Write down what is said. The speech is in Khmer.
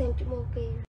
ផ្សេងឈ្មោះគេ